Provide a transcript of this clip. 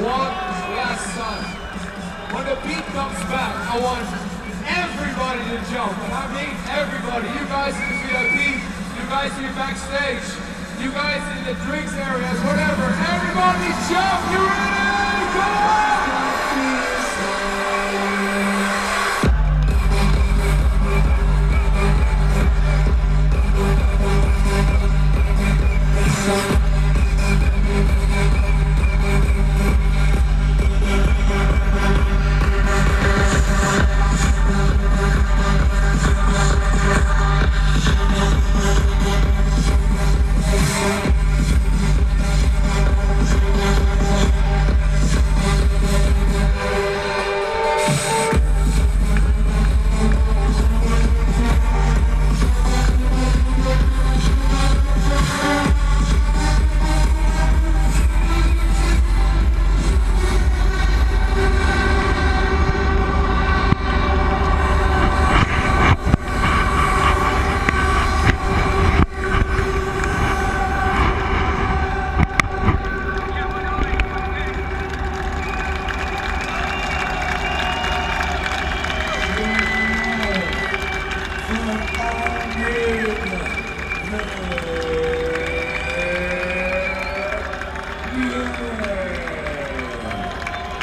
one last time. When the beat comes back, I want everybody to jump. And I mean everybody. You guys in the VIP, you guys in the backstage, you guys in the drinks areas, whatever. Everybody jump. You ready? Go!